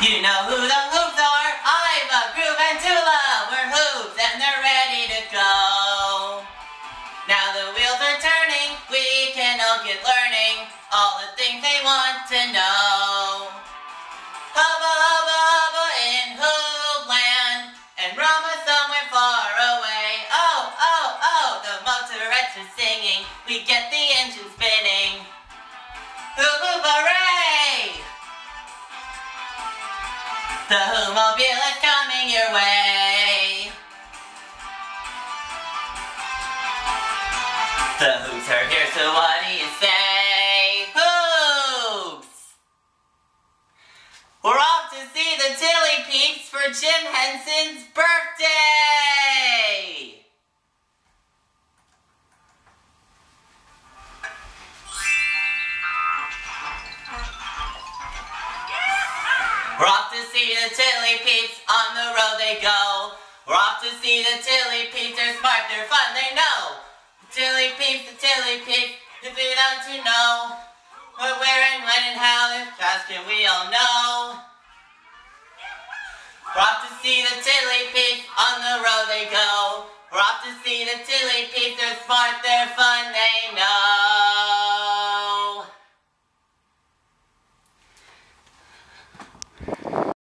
You know who the Hoobs are? Iver, Groove, and Tula. We're Hoobs and they're ready to go. Now the wheels are turning, we can all get learning all the things they want to know. Hubba, hubba, hubba in Hoobland, and Roma somewhere far away. Oh, oh, oh, the motorettes are singing, we get The Hoobmobile is coming your way. The Hoobs are here, so what do you say? Hoobs! We're off to see the Tellypeeps for Jim Henson's birthday! We're off to see the Tellypeeps, on the road they go. We're off to see the Tellypeeps, they're smart, they're fun, they know. The Tellypeeps, the Tellypeeps, if we don't you know. What, where, and when, and how, if fast can we all know. We're off to see the Tellypeeps, on the road they go. We're off to see the Tellypeeps, they're smart, they're fun, they know.